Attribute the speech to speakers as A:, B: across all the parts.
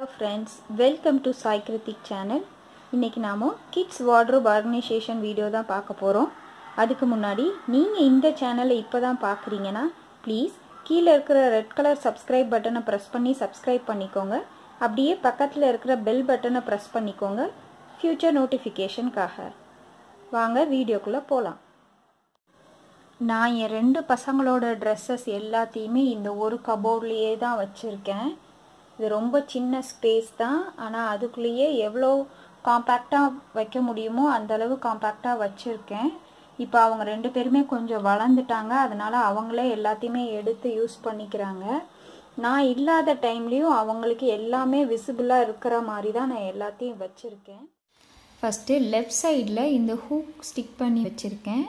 A: Hello friends welcome to Sai Krithik channel இன்றைக்கி நாம் kids wardrobe organisation video தான் பார்க்க போகிறோம் அதுக்கு முன்னாடி நீங்கள் இந்த சேனலை இப்போ தான் பார்க்குறீங்கன்னா ப்ளீஸ் கீழே இருக்கிற ரெட் கலர் சப்ஸ்கிரைப் பட்டனை ப்ரெஸ் பண்ணி சப்ஸ்கிரைப் பண்ணிக்கோங்க. அப்படியே பக்கத்தில் இருக்கிற பெல் பட்டனை ப்ரெஸ் பண்ணிக்கோங்க. ஃப்யூச்சர் நோட்டிஃபிகேஷனுக்காக வாங்க வீடியோக்குள்ளே போகலாம் நான் என் ரெண்டு பசங்களோட ட்ரெஸ்ஸஸ் எல்லாத்தையுமே இந்த ஒரு கபோர்ட்லேயே தான் வச்சுருக்கேன். இது ரொம்ப சின்ன ஸ்பேஸ் தான். ஆனால் அதுக்குள்ளேயே எவ்வளோ காம்பேக்டாக வைக்க முடியுமோ அந்தளவு காம்பேக்டாக வச்சுருக்கேன். இப்போ அவங்க ரெண்டு பேருமே கொஞ்சம் வளர்ந்துட்டாங்க. அதனால் அவங்களே எல்லாத்தையுமே எடுத்து யூஸ் பண்ணிக்கிறாங்க. நான் இல்லாத டைம்லேயும் அவங்களுக்கு எல்லாமே விசிபிளாக இருக்கிற மாதிரி தான் நான் எல்லாத்தையும் வச்சுருக்கேன். ஃபஸ்ட்டு லெஃப்ட் சைடில் இந்த ஹூக் ஸ்டிக் பண்ணி வச்சுருக்கேன்.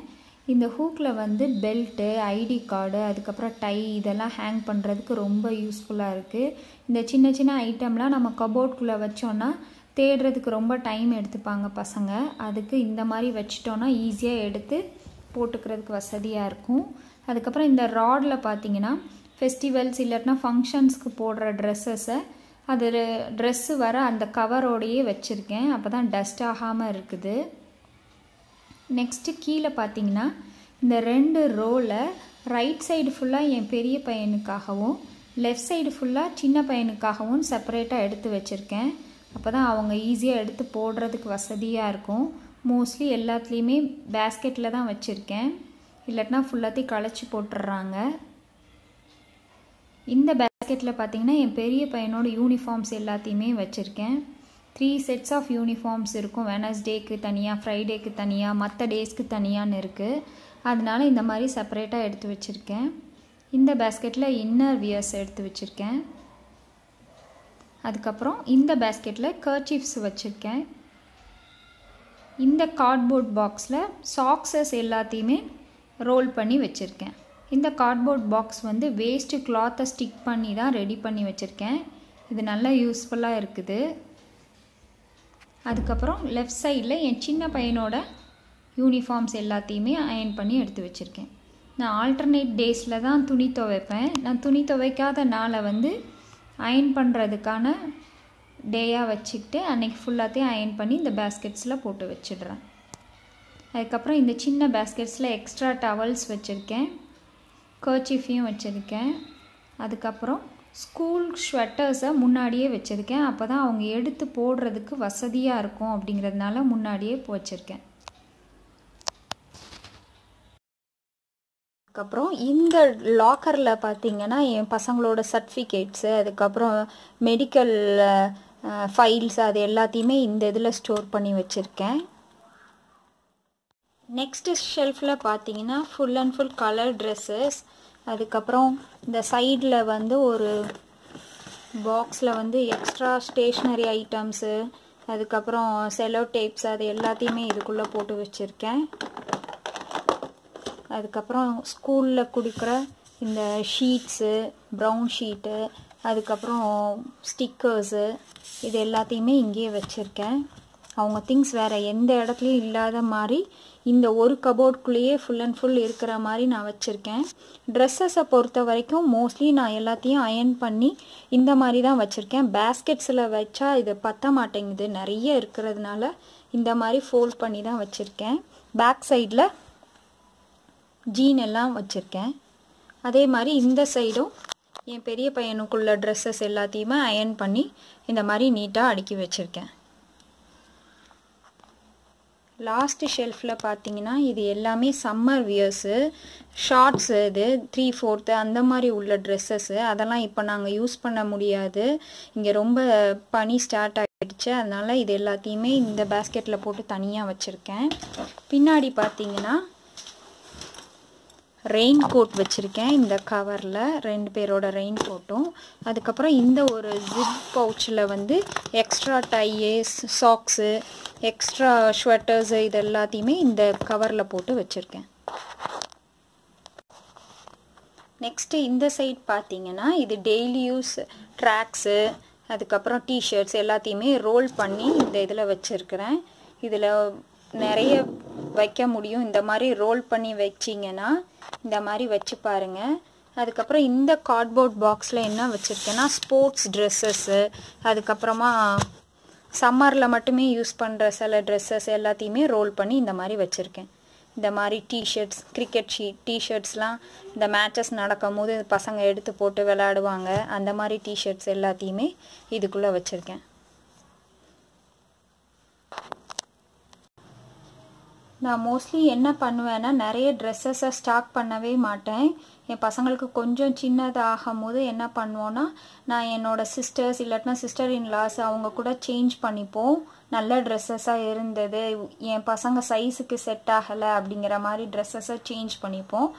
A: இந்த ஹூக்கில் வந்து பெல்ட்டு ஐடி கார்டு அதுக்கப்புறம் டை இதெல்லாம் ஹேங் பண்ணுறதுக்கு ரொம்ப யூஸ்ஃபுல்லாக இருக்குது இந்த சின்ன சின்ன ஐட்டம்லாம் நம்ம கபோர்ட்குள்ளே வச்சோன்னா தேடுறதுக்கு ரொம்ப டைம் எடுத்துப்பாங்க பசங்க. அதுக்கு இந்த மாதிரி வச்சிட்டோன்னா ஈஸியாக எடுத்து போட்டுக்கிறதுக்கு வசதியாக இருக்கும். அதுக்கப்புறம் இந்த ராடில் பார்த்தீங்கன்னா ஃபெஸ்டிவல்ஸ் இல்லாட்டினா ஃபங்க்ஷன்ஸ்க்கு போடுற ட்ரெஸ்ஸஸை அது ட்ரெஸ்ஸு வர அந்த கவரோடையே வச்சுருக்கேன். அப்போ தான் டஸ்ட் ஆகாமல் இருக்குது. நெக்ஸ்ட்டு கீழே பார்த்தீங்கன்னா இந்த ரெண்டு ரோவில் ரைட் சைடு ஃபுல்லாக என் பெரிய பையனுக்காகவும் லெஃப்ட் சைடு ஃபுல்லாக சின்ன பையனுக்காகவும் செப்பரேட்டாக எடுத்து வச்சுருக்கேன். அப்போ தான் அவங்க ஈஸியாக எடுத்து போடுறதுக்கு வசதியாக இருக்கும். மோஸ்ட்லி எல்லாத்துலேயுமே பேஸ்கெட்டில் தான் வச்சுருக்கேன். இல்லாட்டினா ஃபுல்லாத்தையும் களைச்சி போட்டுடுறாங்க. இந்த பேஸ்கெட்டில் பார்த்தீங்கன்னா என் பெரிய பையனோட யூனிஃபார்ம்ஸ் எல்லாத்தையுமே வச்சுருக்கேன். த்ரீ செட்ஸ் ஆஃப் யூனிஃபார்ம்ஸ் இருக்கும். வெனஸ்டேக்கு தனியாக ஃப்ரைடேக்கு தனியாக மற்ற டேஸ்க்கு தனியான்னு இருக்குது அதனால் இந்த மாதிரி செப்பரேட்டாக எடுத்து வச்சுருக்கேன். இந்த பேஸ்கெட்டில் இன்னர் வியர்ஸ் எடுத்து வச்சுருக்கேன். அதுக்கப்புறம் இந்த பேஸ்கெட்டில் கர்ச்சீஃப்ஸ் வச்சுருக்கேன். இந்த கார்ட்போர்ட் பாக்ஸில் சாக்ஸஸ் எல்லாத்தையுமே ரோல் பண்ணி வச்சுருக்கேன். இந்த கார்ட்போர்ட் பாக்ஸ் வந்து வேஸ்ட்டு கிளாத்தை ஸ்டிக் பண்ணி தான் ரெடி பண்ணி வச்சுருக்கேன். இது நல்லா யூஸ்ஃபுல்லாக இருக்குது. அதுக்கப்புறம் லெஃப்ட் சைடில் என் சின்ன பையனோட யூனிஃபார்ம்ஸ் எல்லாத்தையுமே அயன் பண்ணி எடுத்து வச்சுருக்கேன். நான் ஆல்டர்னேட் டேஸில் தான் துணி துவைப்பேன். நான் துணி துவைக்காத நாளை வந்து அயன் பண்ணுறதுக்கான டேயாக வச்சுக்கிட்டு அன்றைக்கி ஃபுல்லாத்தையும் அயன் பண்ணி இந்த பேஸ்கெட்ஸில் போட்டு வச்சிடுறேன். அதுக்கப்புறம் இந்த சின்ன பேஸ்கெட்ஸில் எக்ஸ்ட்ரா டவல்ஸ் வச்சுருக்கேன். கர்ச்சிஃபையும் வச்சுருக்கேன். அதுக்கப்புறம் ஸ்கூல் ஸ்வெட்டர்ஸை முன்னாடியே வச்சுருக்கேன். அப்போ தான் அவங்க எடுத்து போடுறதுக்கு வசதியாக இருக்கும் அப்படிங்கிறதுனால முன்னாடியே வச்சுருக்கேன் அதுக்கப்புறம் இந்த லாக்கரில் பார்த்தீங்கன்னா என் பசங்களோட சர்டிஃபிகேட்ஸு அதுக்கப்புறம் மெடிக்கல் ஃபைல்ஸ் அது எல்லாத்தையுமே இந்த இதில் ஸ்டோர் பண்ணி வச்சுருக்கேன். நெக்ஸ்ட்டு ஷெல்ஃபில் பார்த்தீங்கன்னா full and full colour dresses அதுக்கப்புறம் இந்த சைடில் வந்து ஒரு பாக்ஸில் வந்து எக்ஸ்ட்ரா ஸ்டேஷ்னரி ஐட்டம்ஸு அதுக்கப்புறம் செலோ டேப்ஸ் அது எல்லாத்தையுமே இதுக்குள்ளே போட்டு வச்சுருக்கேன். அதுக்கப்புறம் ஸ்கூலில் கொடுக்குற இந்த ஷீட்ஸு ப்ரௌன் ஷீட்டு அதுக்கப்புறம் ஸ்டிக்கர்ஸு இது எல்லாத்தையுமே இங்கேயே வச்சுருக்கேன். அவங்க திங்ஸ் வேறு எந்த இடத்துலையும் இல்லாத மாதிரி இந்த ஒரு கபோர்ட்குள்ளேயே ஃபுல் அண்ட் ஃபுல் இருக்கிற மாதிரி நான் வச்சுருக்கேன். ட்ரெஸ்ஸஸை பொறுத்த வரைக்கும் மோஸ்ட்லி நான் எல்லாத்தையும் அயன் பண்ணி இந்த மாதிரி தான் வச்சுருக்கேன். பேஸ்கெட்ஸில் வச்சா இது பத்த மாட்டேங்குது. நிறைய இருக்கிறதுனால இந்த மாதிரி ஃபோல்ட் பண்ணி தான் வச்சுருக்கேன். பேக் சைடில் ஜீன் எல்லாம் வச்சுருக்கேன். அதே மாதிரி இந்த சைடும் என் பெரிய பையனுக்குள்ள ட்ரெஸ்ஸஸ் எல்லாத்தையுமே அயன் பண்ணி இந்த மாதிரி நீட்டாக அடுக்கி வச்சுருக்கேன். லாஸ்ட் ஷெல்ஃபில் பார்த்தீங்கன்னா இது எல்லாமே சம்மர் வியர்ஸு ஷார்ட்ஸு இது த்ரீ ஃபோர்த்து அந்த மாதிரி உள்ள ட்ரெஸ்ஸஸ்ஸு அதெல்லாம் இப்போ நாங்கள் யூஸ் பண்ண முடியாது. இங்கே ரொம்ப பனி ஸ்டார்ட் ஆகிடுச்சு அதனால் இது எல்லாத்தையுமே இந்த பேஸ்கெட்டில் போட்டு தனியாக வச்சுருக்கேன். பின்னாடி பார்த்தீங்கன்னா ரெயின் கோட் வச்சுருக்கேன். இந்த கவரில் ரெண்டு பேரோட ரெயின் கோட்டும் அதுக்கப்புறம் இந்த ஒரு ஜிப் பவுச்சில் வந்து extra tie socks extra sweaters இது எல்லாத்தையுமே இந்த கவரில் போட்டு வச்சுருக்கேன். நெக்ஸ்ட்டு இந்த சைட் பார்த்தீங்கன்னா இது டெய்லி யூஸ் ட்ராக்ஸு அதுக்கப்புறம் டிஷர்ட்ஸ் எல்லாத்தையுமே ரோல் பண்ணி இந்த இதில் வச்சுருக்கிறேன். இதில் நிறைய வைக்க முடியும். இந்த மாதிரி ரோல் பண்ணி வச்சிங்கன்னா இந்த மாதிரி வச்சு பாருங்கள் அதுக்கப்புறம் இந்த கார்ட்போர்ட் பாக்ஸில் என்ன வச்சுருக்கேன்னா ஸ்போர்ட்ஸ் ட்ரெஸ்ஸஸ்ஸு அதுக்கப்புறமா சம்மரில் மட்டுமே யூஸ் பண்ணுற சில ட்ரெஸ்ஸஸ் எல்லாத்தையுமே ரோல் பண்ணி இந்த மாதிரி வச்சுருக்கேன். இந்த மாதிரி டிஷர்ட்ஸ் கிரிக்கெட் ஷீட் டிஷர்ட்ஸ்லாம் இந்த மேட்சஸ் நடக்கும் போது பசங்க எடுத்து போட்டு விளையாடுவாங்க. அந்த மாதிரி டிஷர்ட்ஸ் எல்லாத்தையுமே இதுக்குள்ளே வச்சுருக்கேன். நான் மோஸ்ட்லி என்ன பண்ணுவேன்னா நிறைய ட்ரெஸ்ஸஸை ஸ்டாக் பண்ணவே மாட்டேன். என் பசங்களுக்கு கொஞ்சம் சின்னதாகும் போது என்ன பண்ணுவோன்னா நான் என்னோட சிஸ்டர்ஸ் இல்லாட்டினா சிஸ்டர் இன் லாஸ் அவங்க கூட சேஞ்ச் பண்ணிப்போம். நல்ல ட்ரெஸ்ஸஸாக இருந்தது. என் பசங்க சைஸுக்கு செட் ஆகலை அப்படிங்கிற மாதிரி ட்ரெஸ்ஸஸை சேஞ்ச் பண்ணிப்போம்.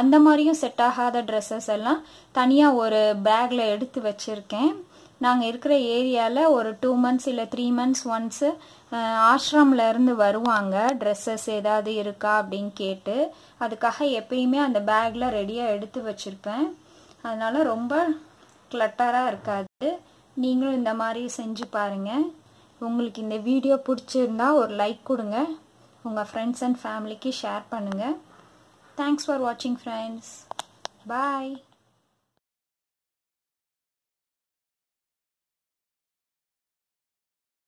A: அந்த மாதிரியும் செட் ஆகாத ட்ரெஸ்ஸஸ் எல்லாம் தனியாக ஒரு பேக்கில் எடுத்து வச்சுருக்கேன். நாங்கள் இருக்கிற ஏரியாவில் ஒரு டூ மந்த்ஸ் இல்லை த்ரீ மந்த்ஸ் ஒன்ஸு ஆஷ்ரமில் இருந்து வருவாங்க. ட்ரெஸ்ஸஸ் ஏதாவது இருக்கா அப்படின்னு கேட்டு அதுக்காக எப்பயுமே அந்த பேக்கில் ரெடியாக எடுத்து வச்சுருப்பேன். அதனால் ரொம்ப கிளட்டராக இருக்காது. நீங்களும் இந்த மாதிரி செஞ்சு பாருங்கள் உங்களுக்கு இந்த வீடியோ பிடிச்சிருந்தா ஒரு லைக் கொடுங்க. உங்கள் ஃப்ரெண்ட்ஸ் அண்ட் ஃபேமிலிக்கு ஷேர் பண்ணுங்கள் தேங்க்ஸ் ஃபார் வாட்சிங் ஃப்ரெண்ட்ஸ் பாய்